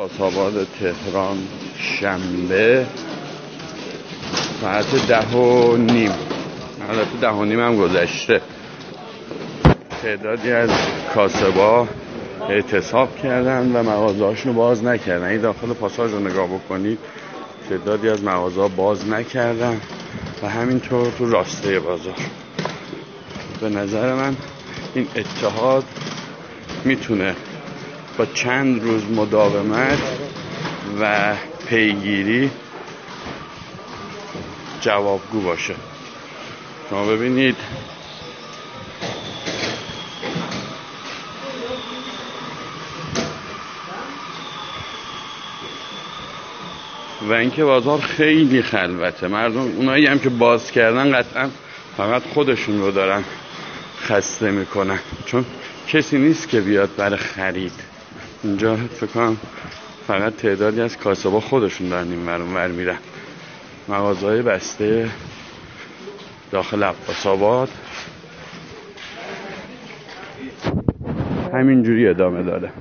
آباد تهران شنبه ساعت ده و نیم. البته ده و نیم هم گذشته. تعدادی از کاسبا اعتصاب کردن و مغازه رو باز نکردن. این داخل پاساژ رو نگاه بکنید تعدادی از مغازه باز نکردن و همینطور تو راسته بازار. به نظر من این اتحاد می‌تونه با چند روز مداومت و پیگیری جوابگو باشه. شما ببینید. و اینکه بازار خیلی خلوته. مردم اونایی هم که باز کردن قطعا فقط خودشون رو دارن خسته می‌کنن. چون کسی نیست که بیاد برای خرید. اینجا فکر فقط تعدادی از کاسبا خودشون دارن این ور ور میرن. مغازهای بسته داخل عباس آباد همینجوری ادامه داره.